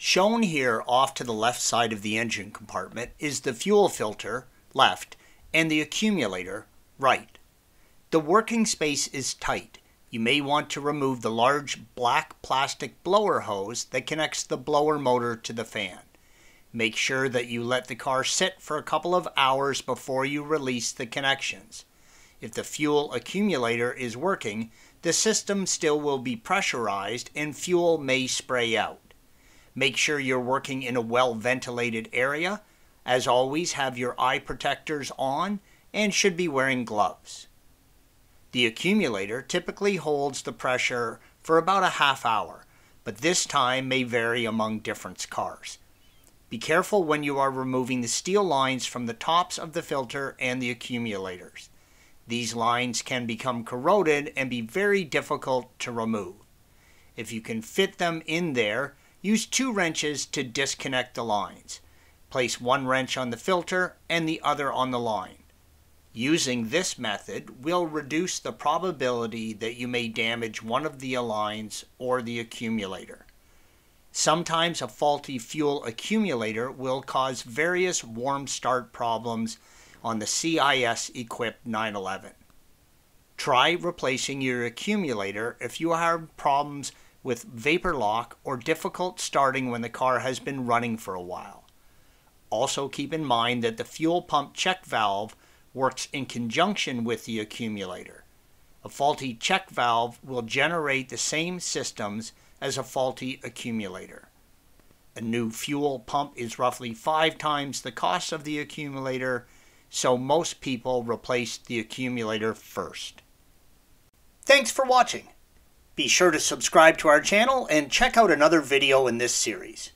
Shown here off to the left side of the engine compartment is the fuel filter, left, and the accumulator, right. The working space is tight. You may want to remove the large black plastic blower hose that connects the blower motor to the fan. Make sure that you let the car sit for a couple of hours before you release the connections. If the fuel accumulator is working, the system still will be pressurized and fuel may spray out. Make sure you're working in a well ventilated area. As always, have your eye protectors on and should be wearing gloves. The accumulator typically holds the pressure for about a half hour, but this time may vary among different cars. Be careful when you are removing the steel lines from the tops of the filter and the accumulators. These lines can become corroded and be very difficult to remove. If you can fit them in there, Use two wrenches to disconnect the lines. Place one wrench on the filter and the other on the line. Using this method will reduce the probability that you may damage one of the lines or the accumulator. Sometimes a faulty fuel accumulator will cause various warm start problems on the CIS equipped 911. Try replacing your accumulator if you have problems with vapor lock or difficult starting when the car has been running for a while. Also keep in mind that the fuel pump check valve works in conjunction with the accumulator. A faulty check valve will generate the same systems as a faulty accumulator. A new fuel pump is roughly five times the cost of the accumulator, so most people replace the accumulator first. Thanks for watching. Be sure to subscribe to our channel and check out another video in this series.